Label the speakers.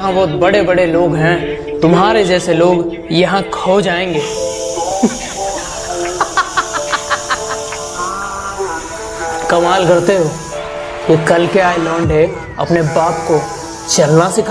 Speaker 1: यहाँ बहुत बड़े बड़े लोग हैं। तुम्हारे जैसे लोग यहाँ खो जाएँगे। कमाल करते हो। ये कल के आए लौंडे अपने बाप को चलना सिखाए।